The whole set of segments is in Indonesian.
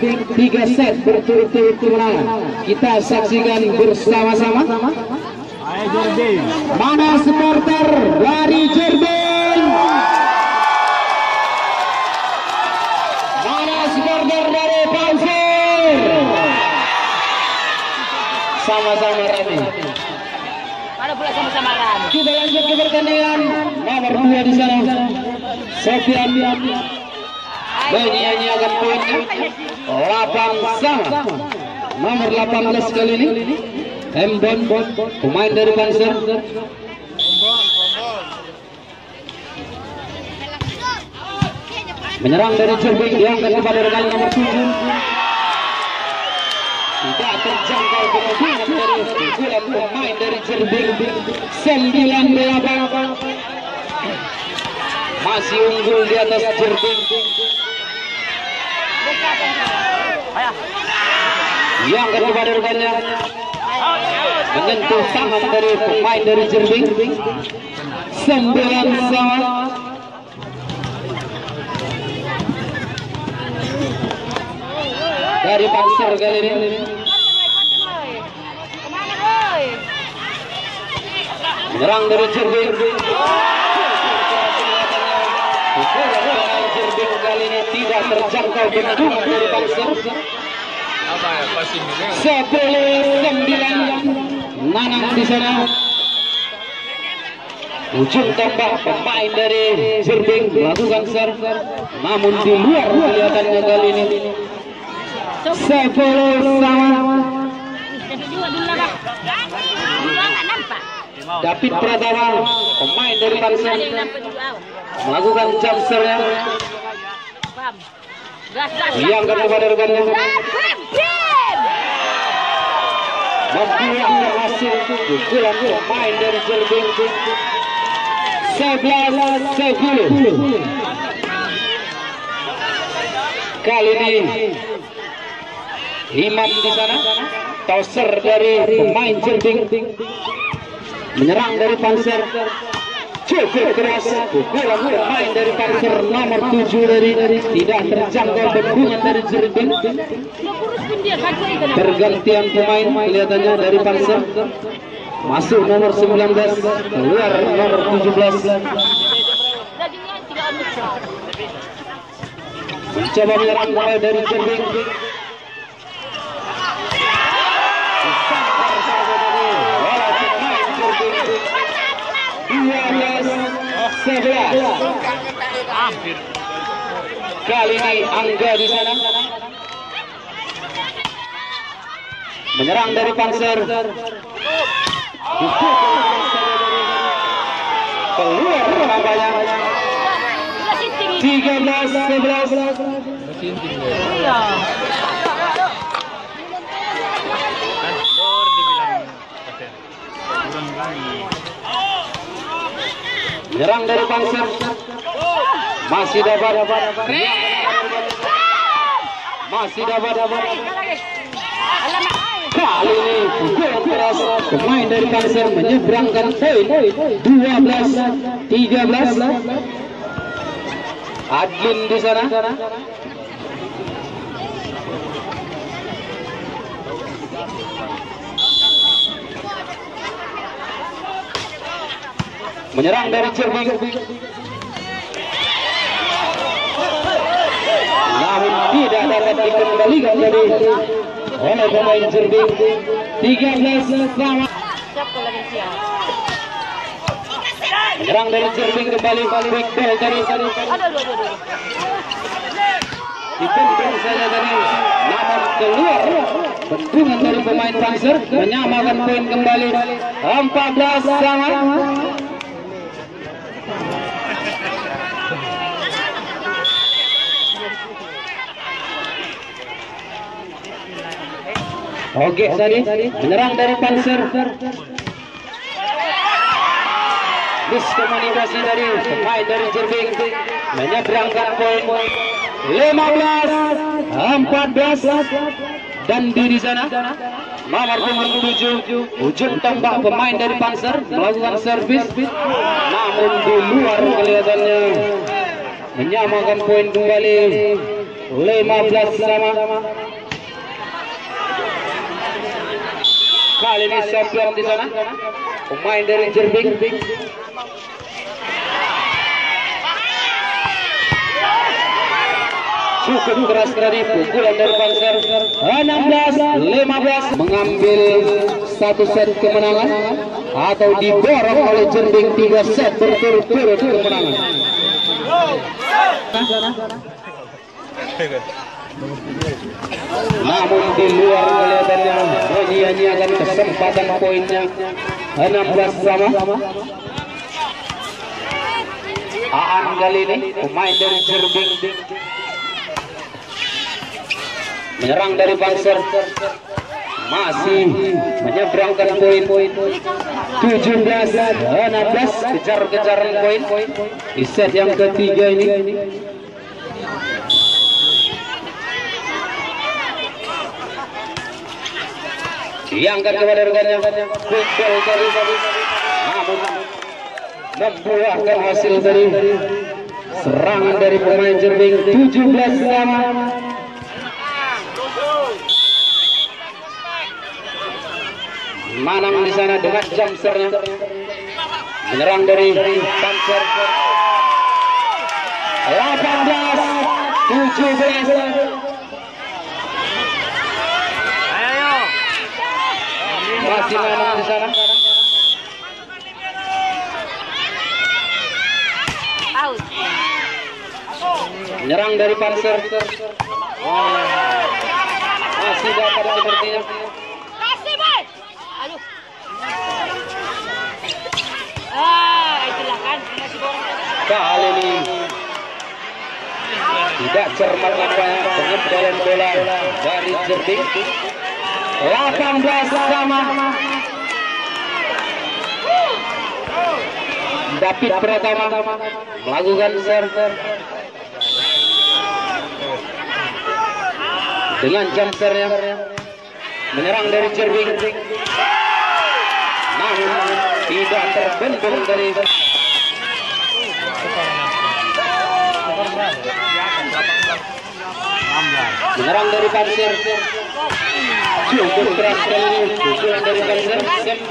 tiga set berturut-turut kemenangan. Kita saksikan bersama-sama. Mana supporter dari Jerbeng? Mana supporter dari Pansir? Sama-sama Rani. Mana pula sama-sama Rani? Kita lanjut ke pertandingan nomor dua di sana. Sofian menyanyiakan poinnya 8 sama. Nomor 18 kali ini. Embon pemain dari Panzer menyerang dari Jerbing diangkat kepada rekan nomor 7 tidak terjangkau kemudian dari pukulan pemain dari Jerbing 98 masih unggul di atas Jerbing yang kepada rekannya menyentuh tangan dari pemain dari Jerbing sembilan sama dari Panser kali ini menyerang dari Jerbing Pukulan Jerbing kali ini tidak terjangkau bendungan dari Panser sepuluh sembilan Nanang di sana. Ujung tombak pemain dari Jerbing melakukan serve. Namun di luar kelihatannya kali ini. Sepuluh sama. David Pratama pemain dari juga. melakukan jump serve-nya Paham? Gas gas. yang berhasil. Pukulan pemain dari Jerbing 11 10 kali ini Imam di sana toser dari pemain Jerbing menyerang dari Panser cukup keras. Pukulan pemain dari Panser nomor 7 dari tidak terjangkau bendungan dari nak. pergantian pemain kelihatannya dari Panser masuk nomor 19 keluar nomor 17 Dagingnya tiga on mencoba menyerang mulai dari Jerbing Disambar saja dari bola pemain Jerbing 12 11 kali ini Angga di sana. Menyerang dari Panser keluar nampaknya. Dua sinting. 13 11 Iya. Menyerang dari Panser masih dapat. Masih dapat. Kali ini pukulan keras pemain dari Panser menyeberangkan poin. 12 13 Adlin di sana menyerang dari Jerbing namun tidak dapat dikembalikan dari oleh pemain Jerbing 13 sama menyerang dari Jerbing kembali. Quick ball dari aduh. dibendung saja dari namun keluar. Bendungan dari pemain Panzer menyamakan poin kembali. 14 sama Oke tadi menyerang dari Panzer. Miskomunikasi dari pemain dari Jerbing. Menyeberangkan poin 15 14 dan di sana nomor punggung 7 ujung tombak pemain dari Panzer melakukan servis. Namun di luar kelihatannya menyamakan poin kembali. 15 15 sama. Kali ini champion di sana. Pemain dari Jerbing. cukup keras tadi pukulan dari Panser 16 15 mengambil satu set kemenangan atau diborong oleh Jending tiga set berturut-turut kemenangan namun di luar kelihatannya menyia-nyiakan kesempatan poinnya. 16 sama. Aan kali ini pemain dari Jerbing. Menyerang dari Banser. Masih menyeberangkan poin. 17 16 kejar-kejaran poin. Di set yang ketiga ini diangkat kepada rekannya tadi namun membuahkan hasil dari serangan dari pemain Jerbing 17 sama Manang di sana dengan jam sernya. Menyerang dari Panser 18 17 masih di sana Out. menyerang dari Panser masih dapat sepertinya Kasih, boy. Aduh. Ah, itulah kan. Masih borong kali ini tidak cermat nampaknya pengendalian bola dari Jerbing 18 sama David Pratama melakukan serve dengan serve menyerang dari Jerbing namun tidak terbendung dari menyerang dari Panser pukulan dari Panser 19 20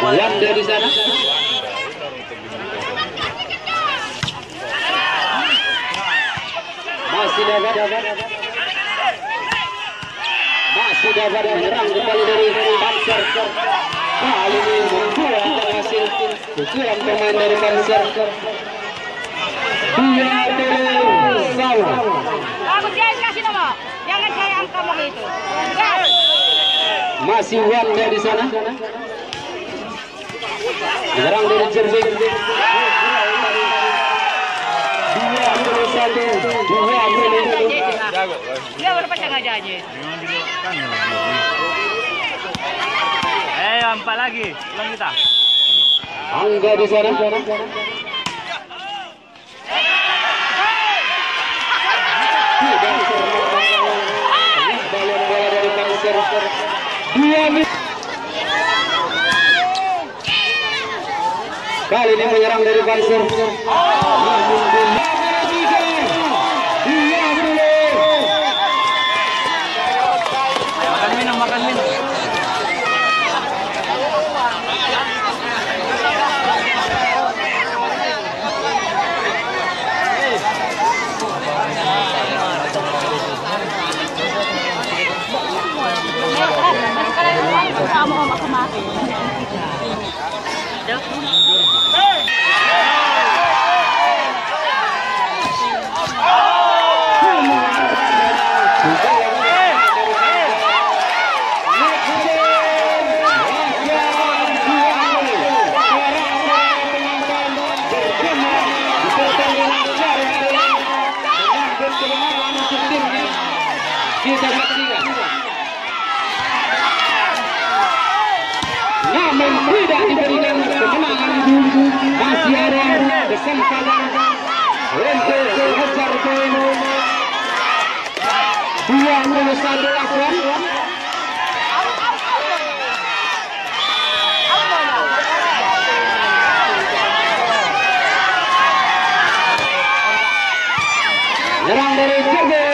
Wanda di sana masih dapat masih dapat menyerang kembali dari Panser kali ini membuat hasil pukulan pemain dari Panser dua Bagus nama. Jangan mau itu. Masih Wanda di sana menyerang dari Jerbing dua puluh satu dua puluh Dia berapa. Eh, empat lagi. Ulang kita. Angga di sana tidak balon bola dari Panser dua menit kali ini menyerang dari Panser Kita namun tidak diberikan kemenangan masih ada kesempatan untuk mengejar poin satu Aswan Nyerang dari Cirebon